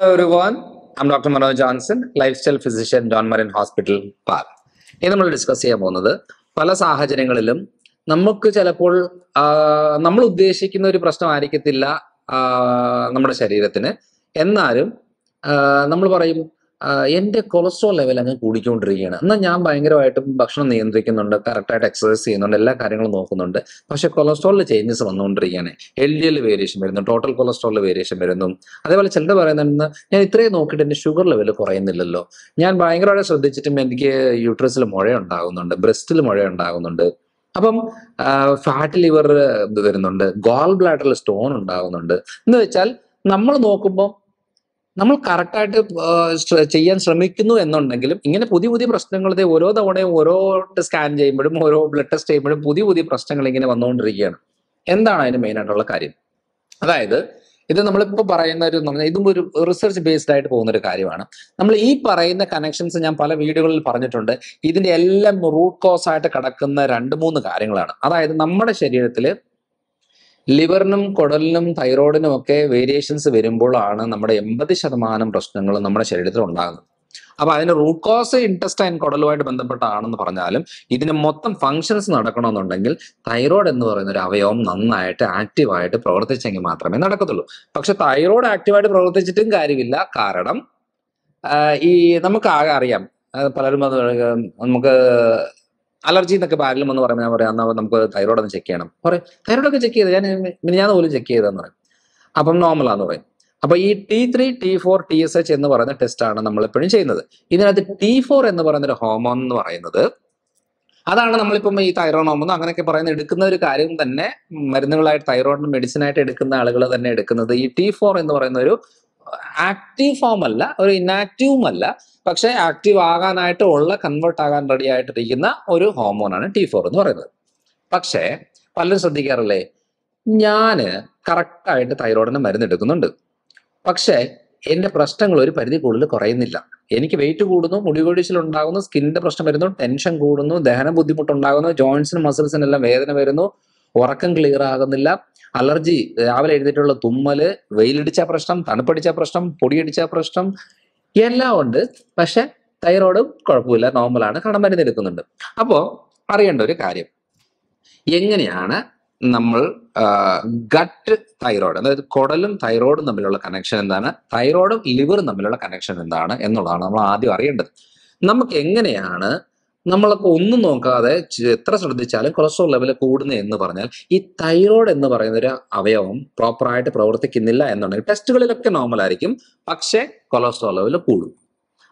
Hello everyone, I'm Dr. Manoj Johnson, lifestyle physician, John Marin Hospital, Park. ഇനി നമ്മൾ discuss ചെയ്യാൻ പോകുന്നത് പല സാഹചര്യങ്ങളിലും നമുക്ക് ചിലപ്പോൾ നമ്മൾ ഉദ്ദേശിക്കുന്ന ഒരു പ്രശ്നമായിരിക്കത്തില്ല നമ്മുടെ ശരീരത്തിന് എന്നാലും നമ്മൾ പറയും എന്റെ കൊളസ്ട്രോൾ ലെവൽ അങ്ങ് കൂടിക്കൊണ്ടിരിക്കുകയാണ്. എന്നാൽ ഞാൻ ഭയങ്കരമായിട്ടും ഭക്ഷണം നിയന്ത്രിക്കുന്നുണ്ട് കറക്റ്റായിട്ട് എക്സസൈസ് ചെയ്യുന്നുണ്ട് എല്ലാ കാര്യങ്ങളും നോക്കുന്നുണ്ട്. പക്ഷെ കൊളസ്ട്രോളിൽ ചേഞ്ചസ് വന്നുകൊണ്ടിരിക്കുകയാണ്. എൽ ഡി എൽ വേരിയേഷൻ വരുന്നു ടോട്ടൽ കൊളസ്ട്രോളിൽ വേരിയേഷൻ വരുന്നു. അതേപോലെ ചിലർ പറയുന്നുണ്ട് ഞാൻ ഇത്രയും നോക്കിയിട്ട് എന്റെ ഷുഗർ ലെവൽ കുറയുന്നില്ലല്ലോ. ഞാൻ ഭയങ്കരമായിട്ട് ശ്രദ്ധിച്ചിട്ടും എനിക്ക് യൂട്രസിൽ മുഴ ഉണ്ടാകുന്നുണ്ട് ബ്രസ്റ്റിൽ മുഴ ഉണ്ടാകുന്നുണ്ട്. അപ്പം ഫാറ്റ് ലിവർ വരുന്നുണ്ട്. ഗോൾ ബ്ലാഡറിൽ സ്റ്റോൺ ഉണ്ടാകുന്നുണ്ട്. എന്ന് വെച്ചാൽ നമ്മൾ നോക്കുമ്പോൾ നമ്മൾ കറക്റ്റായിട്ട് ചെയ്യാൻ ശ്രമിക്കുന്നു എന്നുണ്ടെങ്കിലും ഇങ്ങനെ പുതിയ പുതിയ പ്രശ്നങ്ങൾ ഓരോ തവണയും ഓരോ സ്കാൻ ചെയ്യുമ്പോഴും ഓരോ ബ്ലഡ് ടെസ്റ്റ് ചെയ്യുമ്പോഴും പുതിയ പുതിയ പ്രശ്നങ്ങൾ ഇങ്ങനെ വന്നുകൊണ്ടിരിക്കുകയാണ്. എന്താണ് അതിന് മെയിൻ ആയിട്ടുള്ള കാര്യം? അതായത് ഇത് നമ്മളിപ്പോൾ പറയുന്ന ഒരു ഇതും ഒരു റിസർച്ച് ബേസ്ഡ് ആയിട്ട് പോകുന്ന ഒരു കാര്യമാണ്. നമ്മൾ ഈ പറയുന്ന കണക്ഷൻസ് ഞാൻ പല വീഡിയോകളിൽ പറഞ്ഞിട്ടുണ്ട്. ഇതിന്റെ എല്ലാം റൂട്ട് കോസ് ആയിട്ട് കിടക്കുന്ന രണ്ട് മൂന്ന് കാര്യങ്ങളാണ്. അതായത് നമ്മുടെ ശരീരത്തിൽ ലിവറിനും കുടലിനും തൈറോയിഡിനും ഒക്കെ വേരിയേഷൻസ് വരുമ്പോഴാണ് നമ്മുടെ എൺപത് ശതമാനം പ്രശ്നങ്ങളും നമ്മുടെ ശരീരത്തിൽ ഉണ്ടാകുന്നത്. അപ്പൊ അതിന് റൂട്ട് കോസ് ഇന്റസ്റ്റൈൻ കുടലുമായിട്ട് ബന്ധപ്പെട്ടാണെന്ന് പറഞ്ഞാലും ഇതിന് മൊത്തം ഫങ്ഷൻസ് നടക്കണമെന്നുണ്ടെങ്കിൽ തൈറോയ്ഡ് എന്ന് പറയുന്ന ഒരു അവയവം നന്നായിട്ട് ആക്റ്റീവായിട്ട് പ്രവർത്തിച്ചെങ്കിൽ മാത്രമേ നടക്കത്തുള്ളൂ. പക്ഷെ തൈറോയ്ഡ് ആക്റ്റീവായിട്ട് പ്രവർത്തിച്ചിട്ടും കാര്യമില്ല. കാരണം ഈ നമുക്ക് ആകെ അറിയാം. പലരും നമുക്ക് അലർജി എന്നൊക്കെ ആരെങ്കിലും എന്ന് പറയുമ്പോൾ ഞാൻ പറയാം എന്നാൽ നമുക്ക് തൈറോയ്ഡ് ഒന്ന് ചെക്ക് ചെയ്യണം. പറയും. തൈറോയ്ഡ് ഒക്കെ ചെക്ക് ചെയ്ത്? ഞാൻ മിനിഞ്ഞാന്ന് പോലും ചെക്ക് ചെയ്തെന്ന് പറയും. അപ്പം നോർമലാന്ന് പറയും. അപ്പൊ ഈ T three T four T S H എന്ന് പറയുന്ന ടെസ്റ്റ് ആണ് നമ്മൾ എപ്പോഴും ചെയ്യുന്നത്. ഇതിനകത്ത് ടി ഫോർ എന്ന് പറയുന്ന ഒരു ഹോമോൺ എന്ന് പറയുന്നത് അതാണ് നമ്മളിപ്പം ഈ തൈറോയ്ഡ് ഹോമോൺ അങ്ങനെയൊക്കെ പറയുന്ന എടുക്കുന്ന ഒരു കാര്യം തന്നെ മരുന്നുകളായിട്ട് തൈറോയിഡ് മെഡിസിൻ ആയിട്ട് എടുക്കുന്ന ആളുകൾ തന്നെ എടുക്കുന്നത്. ഈ ടി ഫോർ എന്ന് പറയുന്ന ഒരു ആക്റ്റീവ് ഫോം അല്ല ഒരു ഇനാക്റ്റീവും അല്ല. പക്ഷെ ആക്റ്റീവ് ആകാനായിട്ട് ഉള്ള കൺവേർട്ട് ആകാൻ റെഡി ആയിട്ടിരിക്കുന്ന ഒരു ഹോർമോണാണ് ടി ഫോർ എന്ന് പറയുന്നത്. പക്ഷേ പലരും ശ്രദ്ധിക്കാറില്ലേ? ഞാൻ കറക്റ്റായിട്ട് തൈറോയിഡിന് മരുന്ന് എടുക്കുന്നുണ്ട്. പക്ഷേ എന്റെ പ്രശ്നങ്ങൾ ഒരു പരിധി കൂടുതൽ കുറയുന്നില്ല. എനിക്ക് വെയിറ്റ് കൂടുന്നു മുടി കൊഴിച്ചിൽ ഉണ്ടാകുന്നു സ്കിന്നിന്റെ പ്രശ്നം വരുന്നു ടെൻഷൻ കൂടുന്നു ദഹന ബുദ്ധിമുട്ടുണ്ടാകുന്നു ജോയിൻസിനും മസിൽസിനെല്ലാം വേദന വരുന്നു ഉറക്കം ക്ലിയർ ആകുന്നില്ല. അലർജി രാവിലെ എഴുന്നേറ്റുള്ള തുമ്മൽ വെയിലടിച്ച പ്രശ്നം തണുപ്പടിച്ച പ്രശ്നം പൊടിയടിച്ച പ്രശ്നം എല്ലാം ഉണ്ട്. പക്ഷെ തൈറോയിഡും കുഴപ്പമില്ല. നോർമലാണ് കാരണം മരുന്ന് എടുക്കുന്നുണ്ട്. അപ്പോൾ അറിയേണ്ട ഒരു കാര്യം. എങ്ങനെയാണ് നമ്മൾ ഗട്ട് തൈറോയ്ഡ് അതായത് കുടലും തൈറോയിഡും തമ്മിലുള്ള കണക്ഷൻ എന്താണ്? തൈറോയിഡും ലിവറും തമ്മിലുള്ള കണക്ഷൻ എന്താണ് എന്നുള്ളതാണ് നമ്മൾ ആദ്യം അറിയേണ്ടത്. നമുക്ക് എങ്ങനെയാണ് നമ്മളൊക്കെ ഒന്നും നോക്കാതെ എത്ര ശ്രദ്ധിച്ചാലും കൊളസ്ട്രോൾ ലെവൽ കൂടുന്നു എന്ന് പറഞ്ഞാൽ ഈ തൈറോയ്ഡ് എന്ന് പറയുന്ന ഒരു അവയവം പ്രോപ്പറായിട്ട് പ്രവർത്തിക്കുന്നില്ല എന്നുണ്ടെങ്കിൽ ടെസ്റ്റുകളിലൊക്കെ നോർമൽ ആയിരിക്കും. പക്ഷേ കൊളസ്ട്രോൾ ലെവൽ കൂടും.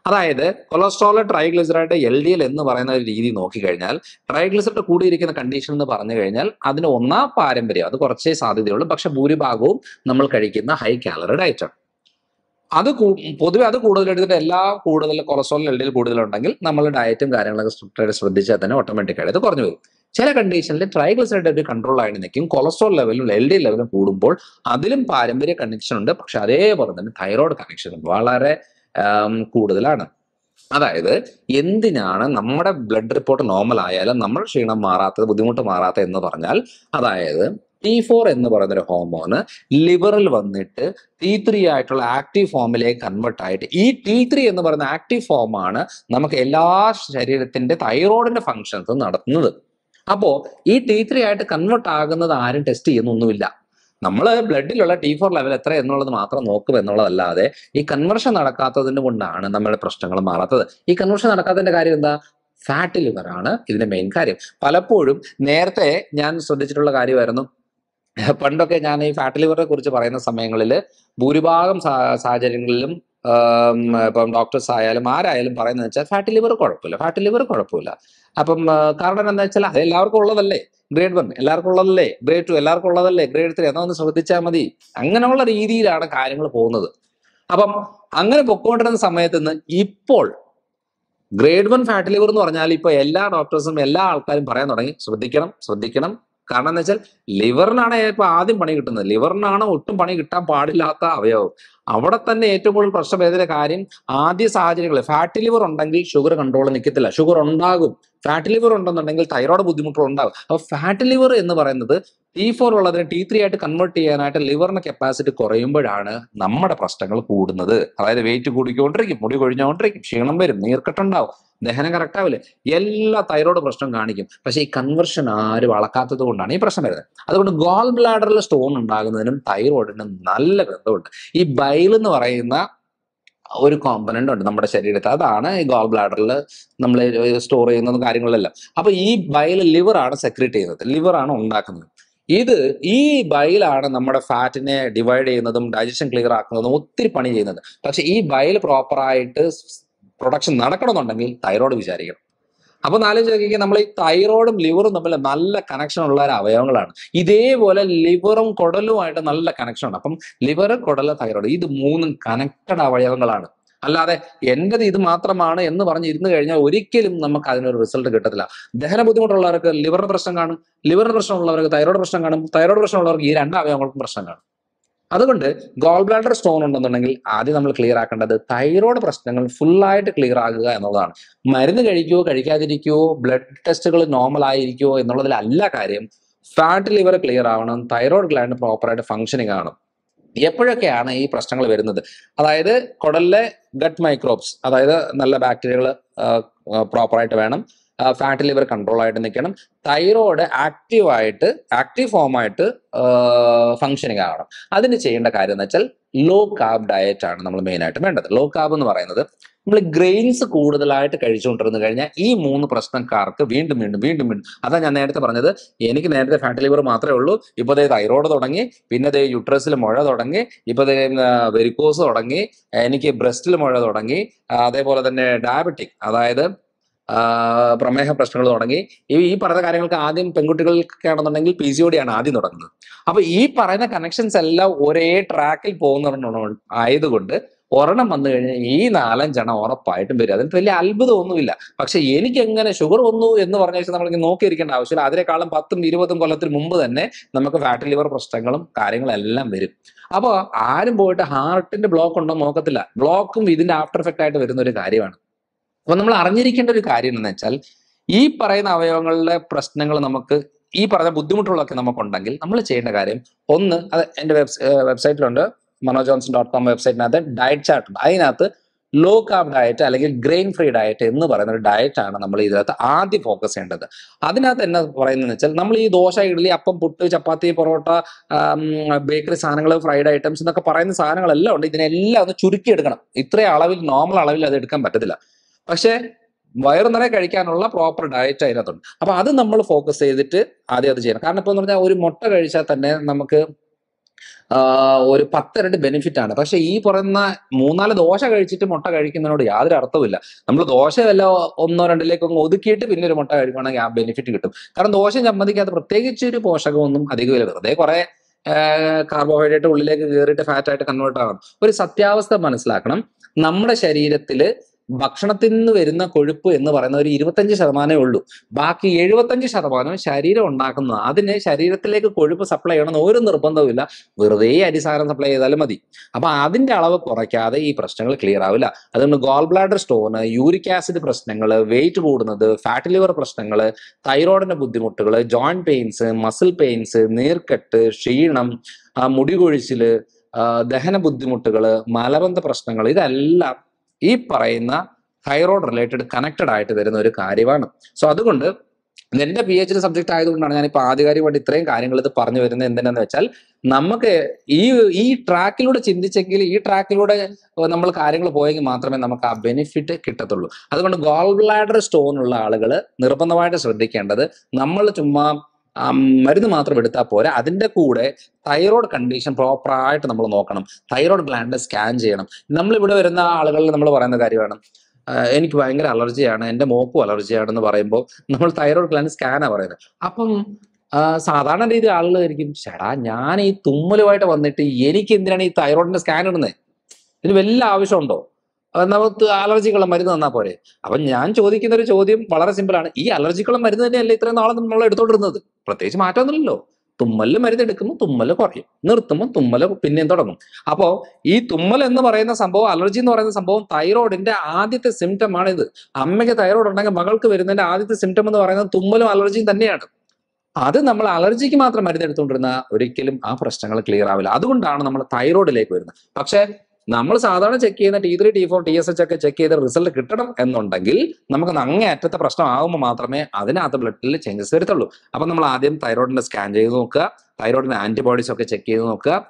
അതായത് cholesterol triglyceride L D L എന്ന് പറയുന്ന ഒരു രീതി നോക്കിക്കഴിഞ്ഞാൽ ട്രൈഗ്ലിസറൈഡ് കൂടിയിരിക്കുന്ന കണ്ടീഷൻ എന്ന് പറഞ്ഞു കഴിഞ്ഞാൽ അതിന് ഒന്നാം പാരമ്പര്യം അത് കുറച്ചേ സാധ്യതയുള്ളൂ. പക്ഷെ ഭൂരിഭാഗവും നമ്മൾ കഴിക്കുന്ന ഹൈ കാലറി ഡയറ്റാണ് അത് പൊതുവെ അത് കൂടുതൽ എടുത്തിട്ട് എല്ലാ കൂടുതൽ കൊളസ്ട്രോൾ എൽ കൂടുതലുണ്ടെങ്കിൽ നമ്മൾ ഡയറ്റും കാര്യങ്ങളൊക്കെ സ്ട്രിക്റ്റ് ആയിട്ട് ശ്രദ്ധിച്ചാൽ തന്നെ ഓട്ടോമാറ്റിക്കായിട്ട് അത് കുറഞ്ഞു വരും. ചില കണ്ടീഷനിൽ ട്രൈഗ്ലിസൈഡ് ഒരു കൺട്രോൾ ആയിട്ട് നിൽക്കും കൊളസ്ട്രോൾ ലെവലും എൽ ഡി ലെവലും കൂടുമ്പോൾ അതിലും പാരമ്പര്യ കണക്ഷൻ ഉണ്ട്. പക്ഷെ അതേപോലെ തന്നെ തൈറോയ്ഡ് കണക്ഷനും വളരെ കൂടുതലാണ്. അതായത് എന്തിനാണ് നമ്മുടെ ബ്ലഡ് റിപ്പോർട്ട് നോർമൽ ആയാലും നമ്മൾ ക്ഷീണം മാറാത്തത് ബുദ്ധിമുട്ട് മാറാത്തത് എന്ന് പറഞ്ഞാൽ അതായത് ടി ഫോർ എന്ന് പറയുന്ന ഒരു ലിവറിൽ വന്നിട്ട് ടി ത്രീ ആയിട്ടുള്ള ആക്റ്റീവ് ഫോമിലേക്ക് കൺവേർട്ട് ആയിട്ട് ഈ ടി ത്രീ എന്ന് പറയുന്ന ആക്റ്റീവ് ഫോമാണ് നമുക്ക് എല്ലാ ശരീരത്തിന്റെ തൈറോയിഡിന്റെ ഫങ്ഷൻസ് നടത്തുന്നത്. അപ്പോ ഈ ടി ത്രീ ആയിട്ട് കൺവേർട്ട് ആകുന്നത് ആരും ടെസ്റ്റ് ചെയ്യുന്നൊന്നുമില്ല. നമ്മൾ ബ്ലഡിലുള്ള ടി ഫോർ ലെവൽ എത്ര എന്നുള്ളത് മാത്രം നോക്കും എന്നുള്ളതല്ലാതെ ഈ കൺവേർഷൻ നടക്കാത്തതിന് കൊണ്ടാണ് നമ്മുടെ പ്രശ്നങ്ങൾ മാറാത്തത്. ഈ കൺവേർഷൻ നടക്കാത്തതിന്റെ കാര്യം എന്താ? ഫാറ്റ് ലിവർ ആണ് ഇതിന്റെ മെയിൻ കാര്യം. പലപ്പോഴും നേരത്തെ ഞാൻ ശ്രദ്ധിച്ചിട്ടുള്ള കാര്യമായിരുന്നു. പണ്ടൊക്കെ ഞാൻ ഈ ഫാറ്റ് ലിവറിനെ കുറിച്ച് പറയുന്ന സമയങ്ങളിൽ ഭൂരിഭാഗം സാഹചര്യങ്ങളിലും ഇപ്പം ഡോക്ടേഴ്സ് ആയാലും ആരായാലും പറയുന്നത് വെച്ചാൽ ഫാറ്റ് ലിവർ കുഴപ്പമില്ല ഫാറ്റ് ലിവർ കുഴപ്പമില്ല. അപ്പം കാരണം എന്താ വെച്ചാൽ അത് എല്ലാവർക്കും ഉള്ളതല്ലേ? ഗ്രേഡ് വൺ എല്ലാവർക്കും ഉള്ളതല്ലേ? ഗ്രേഡ് ടു എല്ലാവർക്കും ഉള്ളതല്ലേ? ഗ്രേഡ് ത്രീ എന്നാ ഒന്ന് ശ്രദ്ധിച്ചാൽ മതി. അങ്ങനെയുള്ള രീതിയിലാണ് കാര്യങ്ങൾ പോകുന്നത്. അപ്പം അങ്ങനെ പൊക്കോണ്ടിരുന്ന സമയത്ത് നിന്ന് ഇപ്പോൾ ഗ്രേഡ് വൺ ഫാറ്റ് ലിവർ എന്ന് പറഞ്ഞാൽ ഇപ്പൊ എല്ലാ ഡോക്ടേഴ്സും എല്ലാ ആൾക്കാരും പറയാൻ തുടങ്ങി. ശ്രദ്ധിക്കണം ശ്രദ്ധിക്കണം കാരണം എന്ന് വെച്ചാൽ ലിവറിനാണ് ഇപ്പൊ ആദ്യം പണി കിട്ടുന്നത്. ലിവറിനാണ് ഒട്ടും പണി കിട്ടാൻ പാടില്ലാത്ത അവയവം. അവിടെ തന്നെ ഏറ്റവും കൂടുതൽ പ്രശ്നം ഏതിന്റെ കാര്യം ആദ്യ സാഹചര്യങ്ങൾ ഫാറ്റ് ലിവർ ഉണ്ടെങ്കിൽ ഷുഗർ കൺട്രോൾ നിൽക്കത്തില്ല ഷുഗർ ഉണ്ടാകും. ഫാറ്റ് ലിവർ ഉണ്ടെന്നുണ്ടെങ്കിൽ തൈറോയ്ഡ് ബുദ്ധിമുട്ടുകൾ ഉണ്ടാവും അപ്പോൾ ഫാറ്റ് ലിവർ എന്ന് പറയുന്നത് ടി ഫോർ ഉള്ളതിനെ ടി ത്രീ ആയിട്ട് കൺവേർട്ട് ചെയ്യാനായിട്ട് ലിവറിന്റെ കപ്പാസിറ്റി കുറയുമ്പോഴാണ് നമ്മുടെ പ്രശ്നങ്ങൾ കൂടുന്നത്. അതായത് വെയിറ്റ് കൂടിക്കൊണ്ടിരിക്കും മുടി കൊഴിഞ്ഞുകൊണ്ടിരിക്കും ക്ഷീണം വരും നീർക്കെട്ടുണ്ടാവും ദഹനം കറക്റ്റ് ആവില്ല? എല്ലാ തൈറോയ്ഡ് പ്രശ്നം കാണിക്കും. പക്ഷെ ഈ കൺവെർഷൻ ആരും അളക്കാത്തത് കൊണ്ടാണ് ഈ പ്രശ്നം വരുന്നത്. അതുകൊണ്ട് ഗോൾ ബ്ലാഡറിൽ സ്റ്റോൺ ഉണ്ടാകുന്നതിനും തൈറോയിഡിനും നല്ല ബന്ധമുണ്ട് ഈ ബൈൽ എന്ന് പറയുന്ന ഒരു കോമ്പനന്റ് ഉണ്ട് നമ്മുടെ ശരീരത്തിൽ. അതാണ് ഈ ഗോൾ ബ്ലാഡറിൽ നമ്മൾ സ്റ്റോർ ചെയ്യുന്ന കാര്യങ്ങളെല്ലാം അപ്പൊ ഈ ബയൽ ലിവറാണ് സെക്രീറ്റ് ചെയ്യുന്നത്. ലിവറാണ് ഉണ്ടാക്കുന്നത്. ഇത് ഈ ബയലാണ് നമ്മുടെ ഫാറ്റിനെ ഡിവൈഡ് ചെയ്യുന്നതും ഡൈജഷൻ ക്ലിയർ ആക്കുന്നതും ഒത്തിരി പണി ചെയ്യുന്നത്. പക്ഷെ ഈ ബയൽ പ്രോപ്പറായിട്ട് പ്രൊഡക്ഷൻ നടക്കണമെന്നുണ്ടെങ്കിൽ തൈറോയ്ഡ് വിചാരിക്കണം. അപ്പൊ നാലോചിച്ച് നോക്കിയാൽ നമ്മൾ ഈ തൈറോയിഡും ലിവറും തമ്മിൽ നല്ല കണക്ഷൻ ഉള്ള ഒരു അവയവങ്ങളാണ്. ഇതേപോലെ ലിവറും കുടലുമായിട്ട് നല്ല കണക്ഷൻ ഉണ്ട്. അപ്പം ലിവർ കുടൽ തൈറോയ്ഡ് ഇത് മൂന്നും കണക്റ്റഡ് അവയവങ്ങളാണ്. അല്ലാതെ എന്റെത് ഇത് മാത്രമാണ് എന്ന് പറഞ്ഞ് ഇരുന്ന് കഴിഞ്ഞാൽ ഒരിക്കലും നമുക്ക് അതിനൊരു റിസൾട്ട് കിട്ടത്തില്ല. ദഹന ബുദ്ധിമുട്ടുള്ളവർക്ക് ലിവറിന് പ്രശ്നം കാണും. ലിവറിന് പ്രശ്നമുള്ളവർക്ക് തൈറോയ്ഡ് പ്രശ്നം കാണും. തൈറോയ്ഡ് പ്രശ്നമുള്ളവർക്ക് ഈ രണ്ട് അവയവങ്ങൾക്കും പ്രശ്നം കാണും. അതുകൊണ്ട് ഗോൾ ബ്ലാഡർ സ്റ്റോൺ ഉണ്ടെന്നുണ്ടെങ്കിൽ ആദ്യം നമ്മൾ ക്ലിയർ ആക്കേണ്ടത് തൈറോയ്ഡ് പ്രശ്നങ്ങൾ ഫുള്ളായിട്ട് ക്ലിയർ ആകുക എന്നുള്ളതാണ്. മരുന്ന് കഴിക്കുവോ കഴിക്കാതിരിക്കുവോ ബ്ലഡ് ടെസ്റ്റുകൾ നോർമൽ ആയിരിക്കുവോ എന്നുള്ളതിലല്ല കാര്യം. ഫാറ്റ് ലിവർ ക്ലിയർ ആവണം തൈറോയ്ഡ് ഗ്ലാൻഡ് പ്രോപ്പറായിട്ട് ഫങ്ഷനിങ് ആവണം. എപ്പോഴൊക്കെയാണ് ഈ പ്രശ്നങ്ങൾ വരുന്നത്? അതായത് കുടലിലെ ഗട്ട് മൈക്രോബ്സ് അതായത് നല്ല ബാക്ടീരിയകൾ പ്രോപ്പറായിട്ട് വേണം. ഫാറ്റ് ലിവർ കൺട്രോൾ ആയിട്ട് നിൽക്കണം തൈറോയ്ഡ് ആക്റ്റീവ് ആയിട്ട് ആക്റ്റീവ് ഫോം ആയിട്ട് ഫങ്ഷനിങ് ആവണം അതിന് ചെയ്യേണ്ട കാര്യം എന്ന് വെച്ചാൽ ലോ കാബ് ഡയറ്റ് ആണ് നമ്മൾ മെയിൻ ആയിട്ട് വേണ്ടത്. ലോ കാബ് എന്ന് പറയുന്നത് നമ്മൾ ഗ്രെയിൻസ് കൂടുതലായിട്ട് കഴിച്ചുകൊണ്ടിരുന്നു കഴിഞ്ഞാൽ ഈ മൂന്ന് പ്രശ്നക്കാർക്ക് വീണ്ടും വീണ്ടും വീണ്ടും വീണ്ടും അതാ ഞാൻ നേരത്തെ പറഞ്ഞത്. എനിക്ക് നേരത്തെ ഫാറ്റ് ലിവർ മാത്രമേ ഉള്ളൂ. ഇപ്പോൾ ദേ തൈറോയ്ഡ് തുടങ്ങി. പിന്നെ ദേ യുട്രസിൽ മുഴ തുടങ്ങി. ഇപ്പോൾ ദേ വെരിക്കോസ് തുടങ്ങി. എനിക്ക് ബ്രസ്റ്റിൽ മുഴ തുടങ്ങി. അതേപോലെ തന്നെ ഡയബറ്റിക് അതായത് പ്രമേഹ പ്രശ്നങ്ങൾ തുടങ്ങി. ഈ ഈ പറയുന്ന കാര്യങ്ങൾക്ക് ആദ്യം പെൺകുട്ടികൾക്കാണെന്നുണ്ടെങ്കിൽ പി സി ഡി ആണ് ആദ്യം തുടങ്ങുന്നത്. അപ്പൊ ഈ പറയുന്ന കണക്ഷൻസ് എല്ലാം ഒരേ ട്രാക്കിൽ പോകുന്ന ആയതുകൊണ്ട് ഒരെണ്ണം വന്നു കഴിഞ്ഞാൽ ഈ നാലഞ്ചെണ്ണം ഉറപ്പായിട്ടും വരും. അതിന് വലിയ അത്ഭുതമൊന്നുമില്ല. പക്ഷെ എനിക്ക് എങ്ങനെ ഷുഗർ വന്നു എന്ന് പറഞ്ഞ വെച്ചാൽ നമ്മൾ നോക്കിയിരിക്കേണ്ട ആവശ്യമില്ല. അതിനേക്കാളും പത്തും ഇരുപതും കൊല്ലത്തിന് മുമ്പ് തന്നെ നമുക്ക് ഫാറ്റ് ലിവർ പ്രശ്നങ്ങളും കാര്യങ്ങളും എല്ലാം വരും. അപ്പോൾ ആരും പോയിട്ട് ഹാർട്ടിന്റെ ബ്ലോക്ക് ഉണ്ടോ നോക്കത്തില്ല. ബ്ലോക്കും ഇതിന്റെ ആഫ്റ്റർ എഫക്റ്റ് ആയിട്ട് വരുന്ന ഒരു കാര്യമാണ്. അപ്പൊ നമ്മൾ അറിഞ്ഞിരിക്കേണ്ട ഒരു കാര്യം എന്ന് വെച്ചാൽ ഈ പറയുന്ന അവയവങ്ങളുടെ പ്രശ്നങ്ങൾ നമുക്ക് ഈ പറഞ്ഞ ബുദ്ധിമുട്ടുകളൊക്കെ നമുക്കുണ്ടെങ്കിൽ നമ്മൾ ചെയ്യേണ്ട കാര്യം ഒന്ന് അത് വെബ് വെബ്സൈറ്റിലുണ്ട് മനോജ് ജോൺസൺ ഡോട്ട് കോം വെബ്സൈറ്റിനകത്ത് ഡയറ്റ് ചാർട്ട് ഉണ്ട്. അതിനകത്ത് ലോ കാർബ് ഡയറ്റ് അല്ലെങ്കിൽ ഗ്രെയിൻ ഫ്രീ ഡയറ്റ് എന്ന് പറയുന്ന ഒരു ഡയറ്റ് ആണ് നമ്മൾ ഇതിനകത്ത് ആദ്യം ഫോക്കസ് ചെയ്യേണ്ടത്. അതിനകത്ത് എന്നാ പറയുന്നത് വെച്ചാൽ നമ്മൾ ഈ ദോശ ഇഡ്ഡലി അപ്പം പുട്ട് ചപ്പാത്തി പൊറോട്ട ബേക്കറി സാധനങ്ങൾ ഫ്രൈഡ് ഐറ്റംസ് എന്നൊക്കെ പറയുന്ന സാധനങ്ങളെല്ലാം ഉണ്ട്. ഇതിനെല്ലാം ഒന്ന് ചുരുക്കി എടുക്കണം ഇത്രയും അളവിൽ നോർമൽ അളവിൽ അത് എടുക്കാൻ പറ്റത്തില്ല. പക്ഷേ വയറു നിറയെ കഴിക്കാനുള്ള പ്രോപ്പർ ഡയറ്റ് അതിനകത്തുണ്ട്. അപ്പൊ അത് നമ്മൾ ഫോക്കസ് ചെയ്തിട്ട് ആദ്യം അത് ചെയ്യണം. കാരണം ഇപ്പൊ എന്ന് പറഞ്ഞാൽ ഒരു മുട്ട കഴിച്ചാൽ തന്നെ നമുക്ക് ഒരു പത്തിരണ്ട് ബെനിഫിറ്റ് ആണ്. പക്ഷെ ഈ പറയുന്ന മൂന്നാൽ ദോശ കഴിച്ചിട്ട് മുട്ട കഴിക്കുന്നതിനോട് യാതൊരു അർത്ഥവുമില്ല. നമ്മൾ ദോശ വല്ല ഒന്നോ രണ്ടിലേക്ക് ഒതുക്കിയിട്ട് പിന്നെ ഒരു മുട്ട കഴിക്കുകയാണെങ്കിൽ ആ ബെനിഫിറ്റ് കിട്ടും. കാരണം ദോശ ചമ്മന്തിക്കകത്ത് പ്രത്യേകിച്ച് ഒരു പോഷകമൊന്നും അധികമില്ല. വെറുതെ കുറെ കാർബോഹൈഡ്രേറ്റ് ഉള്ളിലേക്ക് കയറിയിട്ട് ഫാറ്റായിട്ട് കൺവേർട്ട് ആകണം ഒരു സത്യാവസ്ഥ മനസ്സിലാക്കണം. നമ്മുടെ ശരീരത്തിൽ ഭക്ഷണത്തിൽ നിന്ന് വരുന്ന കൊഴുപ്പ് എന്ന് പറയുന്ന ഒരു ഇരുപത്തഞ്ച് ശതമാനമേ ഉള്ളൂ. ബാക്കി എഴുപത്തഞ്ച് ശതമാനം ശരീരം ഉണ്ടാക്കുന്നത്. അതിന് ശരീരത്തിലേക്ക് കൊഴുപ്പ് സപ്ലൈ ചെയ്യണമെന്ന് ഒരു നിർബന്ധവുമില്ല വെറുതെ അരിസാരം സപ്ലൈ ചെയ്താലും മതി. അപ്പൊ അതിന്റെ അളവ് കുറയ്ക്കാതെ ഈ പ്രശ്നങ്ങൾ ക്ലിയർ ആവില്ല. അതുകൊണ്ട് gall bladder stone uric acid പ്രശ്നങ്ങൾ വെയിറ്റ് കൂടുന്നത് ഫാറ്റ് ലിവർ പ്രശ്നങ്ങൾ തൈറോയിഡിന്റെ ബുദ്ധിമുട്ടുകൾ ജോയിന്റ് പെയിൻസ് മസിൽ പെയിൻസ് നീർക്കെട്ട് ക്ഷീണം മുടികൊഴിച്ചിൽ മുടി കൊഴിച്ചിൽ ദഹന ബുദ്ധിമുട്ടുകൾ മലബന്ധ പ്രശ്നങ്ങൾ ഇതെല്ലാം ഈ പറയുന്ന തൈറോയ്ഡ് റിലേറ്റഡ് കണക്റ്റഡ് ആയിട്ട് വരുന്ന ഒരു കാര്യമാണ്. സോ അതുകൊണ്ട് എന്റെ പി എച്ച് ഡി സബ്ജക്ട് ആയതുകൊണ്ടാണ് ഞാനിപ്പോൾ ആധികാരികമായിട്ട് ഇത്രയും കാര്യങ്ങൾ ഇത് പറഞ്ഞു വരുന്നത് എന്തിനാന്ന് വെച്ചാൽ നമുക്ക് ഈ ഈ ട്രാക്കിലൂടെ ചിന്തിച്ചെങ്കിൽ ഈ ട്രാക്കിലൂടെ നമ്മൾ കാര്യങ്ങൾ പോയെങ്കിൽ മാത്രമേ നമുക്ക് ആ ബെനിഫിറ്റ് കിട്ടത്തുള്ളൂ. അതുകൊണ്ട് ഗോൾ ബ്ലാഡർ സ്റ്റോൺ ഉള്ള ആളുകൾ നിർബന്ധമായിട്ട് ശ്രദ്ധിക്കേണ്ടത് നമ്മൾ ചുമ്മാ മരുന്ന് മാത്രം എടുത്താൽ പോരാ. അതിന്റെ കൂടെ തൈറോയ്ഡ് കണ്ടീഷൻ പ്രോപ്പറായിട്ട് നമ്മൾ നോക്കണം. തൈറോയ്ഡ് ഗ്ലാൻഡ് സ്കാൻ ചെയ്യണം. നമ്മൾ ഇവിടെ വരുന്ന ആളുകളിൽ നമ്മൾ പറയുന്ന കാര്യമാണ്. എനിക്ക് ഭയങ്കര അലർജിയാണ് എന്റെ മോക്കും അലർജിയാണെന്ന് പറയുമ്പോൾ നമ്മൾ തൈറോയ്ഡ് ഗ്ലാൻഡ് സ്കാനാണ് പറയുന്നത് അപ്പം സാധാരണ രീതിയിൽ ആളുകൾ ആയിരിക്കും ചേടാ ഞാൻ ഈ തുമ്മലുമായിട്ട് വന്നിട്ട് എനിക്ക് എന്തിനാണ് ഈ തൈറോയിഡിന്റെ സ്കാൻ ഇടുന്നത് ഇതിന് വല്ല ആവശ്യമുണ്ടോ? നമുക്ക് അലർജിക്കുള്ള മരുന്ന് തന്നാൽ പോരെ. അപ്പൊ ഞാൻ ചോദിക്കുന്ന ഒരു ചോദ്യം വളരെ സിമ്പിളാണ് ഈ അലർജിക്കുള്ള മരുന്ന് തന്നെയല്ലേ ഇത്രയും നാളെ നമ്മൾ എടുത്തോണ്ടിരുന്നത്? പ്രത്യേകിച്ച് മാറ്റമൊന്നുമില്ലല്ലോ. തുമ്മൽ മരുന്ന് എടുക്കുമ്പോൾ തുമ്മൽ കുറയും. നിർത്തുമ്പോൾ തുമ്മൽ പിന്നെയും തുടങ്ങും. അപ്പോൾ ഈ തുമ്മൽ എന്ന് പറയുന്ന സംഭവം അലർജി എന്ന് പറയുന്ന സംഭവം തൈറോയിഡിന്റെ ആദ്യത്തെ സിംറ്റം ആണ് ഇത്. അമ്മയ്ക്ക് തൈറോയിഡ് ഉണ്ടെങ്കിൽ മകൾക്ക് വരുന്നതിന്റെ ആദ്യത്തെ സിംറ്റം എന്ന് പറയുന്നത് തുമ്മലും അലർജിയും തന്നെയാണ്. അത് നമ്മൾ അലർജിക്ക് മാത്രം മരുന്ന് എടുത്തുകൊണ്ടിരുന്ന ഒരിക്കലും ആ പ്രശ്നങ്ങൾ ക്ലിയർ ആവില്ല. അതുകൊണ്ടാണ് നമ്മൾ തൈറോയിഡിലേക്ക് വരുന്നത്. പക്ഷേ നമ്മൾ സാധാരണ ചെക്ക് ചെയ്യുന്ന T three T four T S H ഒക്കെ ചെക്ക് ചെയ്ത് റിസൾട്ട് കിട്ടണം എന്നുണ്ടെങ്കിൽ നമുക്ക് അങ്ങേ അറ്റത്തെ പ്രശ്നമാകുമ്പോൾ മാത്രമേ അതിനകത്ത് ബ്ലഡിൽ ചേഞ്ചസ് വരുത്തുള്ളൂ. അപ്പൊ നമ്മൾ ആദ്യം തൈറോയിഡിന്റെ സ്കാൻ ചെയ്ത് നോക്കുക. തൈറോയിഡിന്റെ ആന്റിബോഡീസ് ഒക്കെ ചെക്ക് ചെയ്ത് നോക്കുക.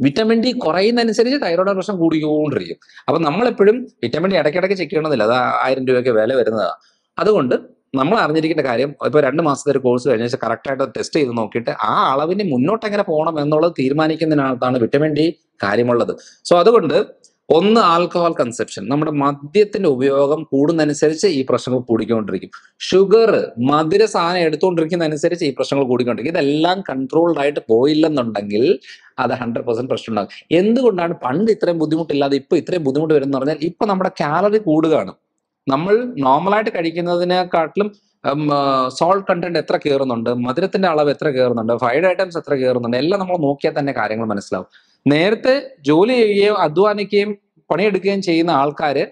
വിറ്റമിൻ ഡി കുറയുന്നതനുസരിച്ച് തൈറോയിഡ് പ്രശ്നം കൂടിക്കൊണ്ടിരിക്കും. അപ്പൊ നമ്മളെപ്പോഴും വിറ്റമിൻ ഡി ഇടയ്ക്കിടയ്ക്ക് ചെക്ക് ചെയ്യണമെന്നില്ല. അത് ആയിരം രൂപയൊക്കെ വില വരുന്നതാണ് അതുകൊണ്ട് നമ്മൾ അറിഞ്ഞിരിക്കേണ്ട കാര്യം ഇപ്പൊ രണ്ട് മാസത്തെ ഒരു കോഴ്സ് കഴിഞ്ഞ ശേഷം കറക്റ്റ് ആയിട്ട് ടെസ്റ്റ് ചെയ്ത് നോക്കിയിട്ട് ആ അളവിന് മുന്നോട്ട് എങ്ങനെ പോകണം എന്നുള്ളത് തീരുമാനിക്കുന്നതിനകത്താണ് വിറ്റമിൻ ഡി കാര്യമുള്ളത്. സോ അതുകൊണ്ട് ഒന്ന് ആൽക്കഹോൾ കൺസെപ്ഷൻ നമ്മുടെ മദ്യത്തിന്റെ ഉപയോഗം കൂടുന്നതനുസരിച്ച് ഈ പ്രശ്നങ്ങൾ കൂടിക്കൊണ്ടിരിക്കും. ഷുഗർ മധുര സാധനം എടുത്തുകൊണ്ടിരിക്കുന്നതനുസരിച്ച് ഈ പ്രശ്നങ്ങൾ കൂടിക്കൊണ്ടിരിക്കും. ഇതെല്ലാം കൺട്രോൾഡ് ആയിട്ട് പോയില്ലെന്നുണ്ടെങ്കിൽ അത് ഹൺഡ്രഡ് പെർസെന്റ് പ്രശ്നം ഉണ്ടാകും എന്തുകൊണ്ടാണ് പണ്ട് ഇത്രയും ബുദ്ധിമുട്ടില്ലാതെ ഇപ്പൊ ഇത്രയും ബുദ്ധിമുട്ട് വരുന്നത് പറഞ്ഞാൽ ഇപ്പൊ നമ്മുടെ കാലറി കൂടുകയാണ്. നമ്മൾ നോർമലായിട്ട് കഴിക്കുന്നതിനെക്കാട്ടിലും സോൾട്ട് കണ്ടന്റ് എത്ര കയറുന്നുണ്ട് മധുരത്തിന്റെ അളവ് എത്ര കയറുന്നുണ്ട് ഫൈഡ് ഐറ്റംസ് എത്ര കയറുന്നുണ്ട് എല്ലാം നമ്മൾ നോക്കിയാൽ തന്നെ കാര്യങ്ങൾ മനസ്സിലാവും. നേരത്തെ ജോലി ചെയ്യുകയും അധ്വാനിക്കുകയും പണിയെടുക്കുകയും ചെയ്യുന്ന ആൾക്കാര്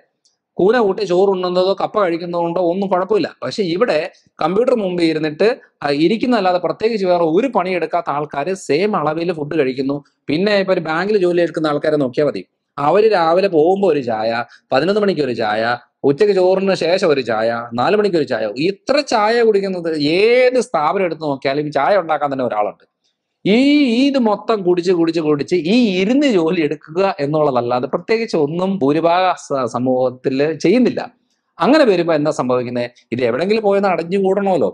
കൂന കൂട്ടി ചോറ് ഉണ്ണുന്നതോ കപ്പ കഴിക്കുന്നതുകൊണ്ടോ ഒന്നും കുഴപ്പമില്ല. പക്ഷെ ഇവിടെ കമ്പ്യൂട്ടർ മുമ്പിൽ ഇരുന്നിട്ട് ഇരിക്കുന്നതല്ലാതെ പ്രത്യേകിച്ച് വേറെ ഒരു പണി എടുക്കാത്ത ആൾക്കാർ സെയിം അളവിൽ ഫുഡ് കഴിക്കുന്നു. പിന്നെ ഇപ്പൊ ഒരു ബാങ്കിൽ ജോലി എടുക്കുന്ന ആൾക്കാരെ നോക്കിയാൽ മതി. അവർ രാവിലെ പോകുമ്പോൾ ഒരു ചായ പതിനൊന്ന് മണിക്ക് ഒരു ചായ ഉച്ചയ്ക്ക് ചോറിന് ശേഷം ഒരു ചായ നാല് മണിക്ക് ഒരു ചായ. ഇത്ര ചായ കുടിക്കുന്നത് ഏത് സ്ഥാപനം എടുത്ത് നോക്കിയാലും ഈ ചായ ഉണ്ടാക്കാൻ തന്നെ ഒരാളുണ്ട്. ഈ ഇത് മൊത്തം കുടിച്ച് കുടിച്ച് കുടിച്ച് ഈ ഇരുന്ന് ജോലി എടുക്കുക എന്നുള്ളതല്ലാതെ പ്രത്യേകിച്ച് ഒന്നും ഭൂരിഭാഗ സമൂഹത്തിൽ ചെയ്യുന്നില്ല. അങ്ങനെ വരുമ്പോൾ എന്താ സംഭവിക്കുന്നത് ഇത് എവിടെങ്കിലും പോയെന്ന് അടഞ്ഞു കൂടണമല്ലോ.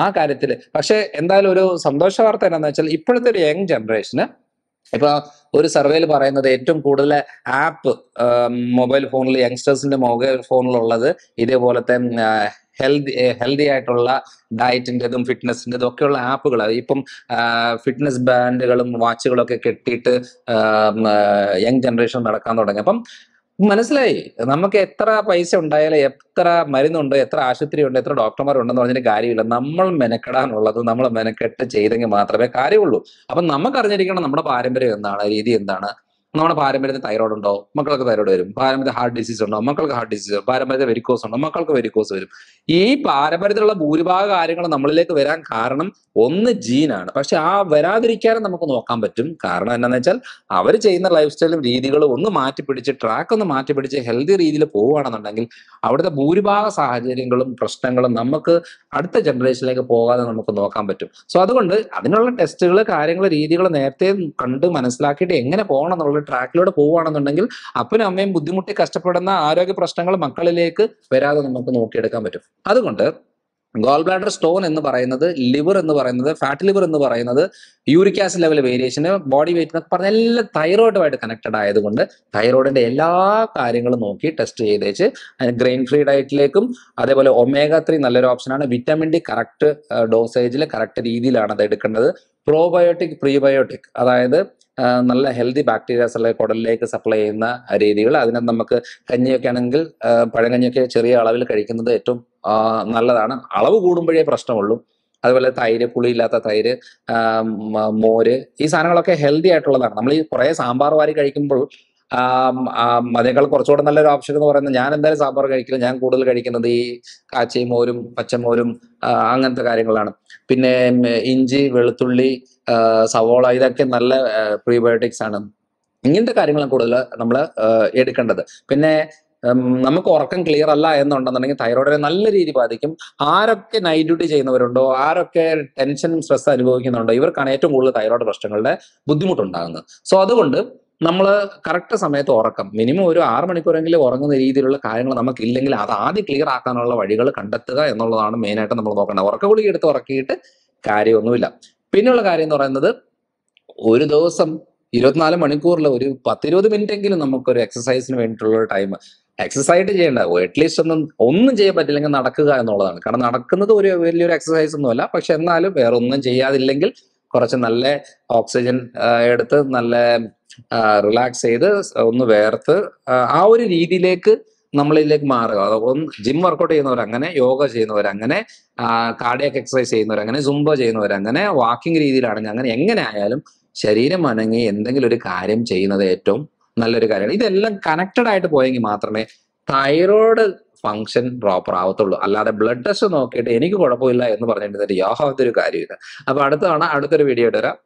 ആ കാര്യത്തിൽ പക്ഷേ എന്തായാലും ഒരു സന്തോഷ വാർത്ത എന്താണെന്ന് വെച്ചാൽ ഇപ്പോഴത്തെ ഒരു യങ് ജനറേഷന് ഇപ്പൊ ഒരു സർവേയിൽ പറയുന്നത് ഏറ്റവും കൂടുതൽ ആപ്പ് മൊബൈൽ ഫോണിൽ യങ്സ്റ്റേഴ്സിന്റെ മൊബൈൽ ഫോണിലുള്ളത് ഇതേപോലത്തെ ഹെൽത്തി ഹെൽത്തി ആയിട്ടുള്ള ഡയറ്റിന്റെതും ഫിറ്റ്നസിന്റെതും ഒക്കെയുള്ള ആപ്പുകൾ ഇപ്പം ഫിറ്റ്നസ് ബാൻഡുകളും വാച്ചുകളും ഒക്കെ കെട്ടിയിട്ട് യങ് ജനറേഷൻ നടക്കാൻ തുടങ്ങി. അപ്പം മനസ്സിലായി? നമുക്ക് എത്ര പൈസ ഉണ്ടായാലും എത്ര മരുന്നുണ്ട് എത്ര ആശുപത്രി ഉണ്ട് എത്ര ഡോക്ടർമാർ ഡോക്ടർമാരുണ്ടെന്ന് പറഞ്ഞിട്ട് കാര്യമില്ല. നമ്മൾ മെനക്കെടാനുള്ളത് നമ്മൾ മെനക്കെട്ട് ചെയ്തെങ്കിൽ മാത്രമേ കാര്യമുള്ളൂ. അപ്പൊ നമുക്ക് അറിഞ്ഞിരിക്കണം നമ്മുടെ പാരമ്പര്യം എന്താണ് രീതി എന്താണ്. നമ്മുടെ പാരമ്പര്യത്തിൽ തൈറോയ്ഡ് ഉണ്ടോ? മക്കൾക്ക് തൈറോയ്ഡ് വരും. പാരമ്പര്യത്തിൽ ഹാർട്ട് ഡിസീസ് ഉണ്ടോ? മക്കൾക്ക് ഹാർട്ട് ഡിസീസ് വരും. പാരമ്പര്യ വെരിക്കോസ് ഉണ്ടോ? മക്കൾക്ക് വെരിക്കോസ് വരും. ഈ പാരമ്പര്യത്തിലുള്ള ഭൂരിഭാഗ കാര്യങ്ങൾ നമ്മളിലേക്ക് വരാൻ കാരണം ഒന്ന് ജീനാണ് പക്ഷെ ആ വരാതിരിക്കാനും നമുക്ക് നോക്കാൻ പറ്റും. കാരണം എന്താണെന്ന് വെച്ചാൽ അവർ ചെയ്യുന്ന ലൈഫ് സ്റ്റൈലും രീതികളും ഒന്ന് മാറ്റി പിടിച്ച് ട്രാക്ക് ഒന്ന് മാറ്റി പിടിച്ച് ഹെൽത്തി രീതിയിൽ പോവുകയാണെന്നുണ്ടെങ്കിൽ അവിടുത്തെ ഭൂരിഭാഗ സാഹചര്യങ്ങളും പ്രശ്നങ്ങളും നമുക്ക് അടുത്ത ജനറേഷനിലേക്ക് പോകാതെ നമുക്ക് നോക്കാൻ പറ്റും. സോ അതുകൊണ്ട് അതിനുള്ള ടെസ്റ്റുകൾ കാര്യങ്ങൾ രീതികൾ നേരത്തെ കണ്ട് മനസ്സിലാക്കിയിട്ട് എങ്ങനെ പോകണം എന്നുള്ള ട്രാക്കിലൂടെ പോവുകയാണെന്നുണ്ടെങ്കിൽ അപ്പനും അമ്മയും ബുദ്ധിമുട്ടി കഷ്ടപ്പെടുന്ന ആരോഗ്യ പ്രശ്നങ്ങൾ മക്കളിലേക്ക് വരാതെ നമുക്ക് നോക്കിയെടുക്കാൻ പറ്റും. അതുകൊണ്ട് ഗോൾ ബ്ലാഡർ സ്റ്റോൺ എന്ന് പറയുന്നത് ലിവർ എന്ന് പറയുന്നത് ഫാറ്റ് ലിവർ എന്ന് പറയുന്നത് യൂറിക് ആസിഡ് ലെവൽ വേരിയേഷന് ബോഡി വെയിറ്റ് എന്നൊക്കെ പറഞ്ഞ എല്ലാം തൈറോയിഡുമായിട്ട് കണക്റ്റഡ് ആയതുകൊണ്ട് തൈറോയിഡിന്റെ എല്ലാ കാര്യങ്ങളും നോക്കി ടെസ്റ്റ് ചെയ്തേച്ച് ഗ്രെയിൻ ഫ്രീ ഡയറ്റിലേക്കും അതേപോലെ ഒമേഗ ത്രീ നല്ലൊരു ഓപ്ഷനാണ് വിറ്റമിൻ ഡി കറക്റ്റ് ഡോസേജിൽ കറക്റ്റ് രീതിയിലാണ് അത് എടുക്കേണ്ടത്. പ്രോബയോട്ടിക് പ്രീബയോട്ടിക് അതായത് നല്ല ഹെൽത്തി ബാക്ടീരിയാസ് ഉള്ള കുടലിലേക്ക് സപ്ലൈ ചെയ്യുന്ന രീതികൾ. അതിനെ നമുക്ക് കഞ്ഞിയൊക്കെ ആണെങ്കിൽ പഴങ്കഞ്ഞിയൊക്കെ ചെറിയ അളവിൽ കഴിക്കുന്നത് ഏറ്റവും നല്ലതാണ്. അളവ് കൂടുമ്പോഴേ പ്രശ്നമുള്ളൂ. അതുപോലെ തൈര് പുളിയില്ലാത്ത തൈര് മോര് ഈ സാധനങ്ങളൊക്കെ ഹെൽത്തി ആയിട്ടുള്ളതാണ്. നമ്മൾ ഈ കുറേ സാമ്പാർ വാരി കഴിക്കുമ്പോൾ അതിനേക്കാൾ കുറച്ചുകൂടെ നല്ലൊരു ഓപ്ഷൻ എന്ന് പറയുന്നത് ഞാൻ എന്തായാലും സാമ്പാർ കഴിക്കില്ല. ഞാൻ കൂടുതൽ കഴിക്കുന്നത് ഈ കാച്ചയും മോരും പച്ചമോരും അങ്ങനത്തെ കാര്യങ്ങളാണ്. പിന്നെ ഇഞ്ചി വെളുത്തുള്ളി സവോള ഇതൊക്കെ നല്ല പ്രീബയോട്ടിക്സ് ആണ്. ഇങ്ങനത്തെ കാര്യങ്ങളാണ് കൂടുതൽ നമ്മൾ എടുക്കേണ്ടത്. പിന്നെ നമുക്ക് ഉറക്കം ക്ലിയർ അല്ല എന്നുണ്ടെന്നുണ്ടെങ്കിൽ തൈറോയിഡിനെ നല്ല രീതി ബാധിക്കും. ആരൊക്കെ നൈറ്റ് ഡ്യൂട്ടി ചെയ്യുന്നവരുണ്ടോ ആരൊക്കെ ടെൻഷൻ സ്ട്രെസ് അനുഭവിക്കുന്നുണ്ടോ ഇവർക്കാണ് ഏറ്റവും കൂടുതൽ തൈറോയിഡ് പ്രശ്നങ്ങളുടെ ബുദ്ധിമുട്ടുണ്ടാകുന്നത്. സോ അതുകൊണ്ട് നമ്മൾ കറക്റ്റ് സമയത്ത് ഉറക്കം. മിനിമം ഒരു ആറ് മണിക്കൂറെങ്കിലും ഉറങ്ങുന്ന രീതിയിലുള്ള കാര്യങ്ങൾ നമുക്കില്ലെങ്കിൽ അത് ആദ്യം ക്ലിയർ ആക്കാനുള്ള വഴികൾ കണ്ടെത്തുക എന്നുള്ളതാണ് മെയിനായിട്ട് നമ്മൾ നോക്കേണ്ടത്. ഉറക്ക ഗുളിക എടുത്ത് ഉറക്കിയിട്ട് കാര്യമൊന്നുമില്ല. പിന്നെയുള്ള കാര്യം എന്ന് പറയുന്നത് ഒരു ദിവസം ഇരുപത്തിനാല് മണിക്കൂറിൽ ഒരു പത്തിരുപത് മിനിറ്റ് എങ്കിലും നമുക്കൊരു എക്സസൈസിന് വേണ്ടിയിട്ടുള്ള ടൈം എക്സസൈസ് ചെയ്യേണ്ട. അറ്റ്ലീസ്റ്റ് ഒന്നും ഒന്നും ചെയ്യാൻ പറ്റില്ലെങ്കിൽ നടക്കുക എന്നുള്ളതാണ്. കാരണം നടക്കുന്നത് ഒരു വലിയൊരു എക്സസൈസ് ഒന്നുമല്ല. പക്ഷെ എന്നാലും വേറെ ഒന്നും ചെയ്യാതില്ലെങ്കിൽ കുറച്ച് നല്ല ഓക്സിജൻ എടുത്ത് നല്ല റിലാക്സ് ചെയ്ത് ഒന്ന് വേർത്ത് ആ, ഒരു രീതിയിലേക്ക് നമ്മളിലേക്ക് മാറുക. ഒന്ന് ജിം വർക്കൗട്ട് ചെയ്യുന്നവർ അങ്ങനെ യോഗ ചെയ്യുന്നവരങ്ങനെ കാർഡിയക് എക്സസൈസ് ചെയ്യുന്നവരങ്ങനെ സുംബ ചെയ്യുന്നവർ അങ്ങനെ വാക്കിംഗ് രീതിയിലാണെങ്കിൽ അങ്ങനെ എങ്ങനെ ആയാലും ശരീരം അനങ്ങി എന്തെങ്കിലും ഒരു കാര്യം ചെയ്യുന്നത് ഏറ്റവും നല്ലൊരു കാര്യമാണ്. ഇതെല്ലാം കണക്റ്റഡ് ആയിട്ട് പോയെങ്കിൽ മാത്രമേ തൈറോയ്ഡ് ഫങ്ഷൻ പ്രോപ്പർ ആവത്തുള്ളൂ. അല്ലാതെ ബ്ലഡ് ടെസ്റ്റ് നോക്കിയിട്ട് എനിക്ക് കുഴപ്പമില്ല എന്ന് പറഞ്ഞിട്ട് യാതൊരു കാര്യമില്ല അപ്പൊ അടുത്ത തവണ അടുത്തൊരു വീഡിയോ ഇട്ട് വരാം.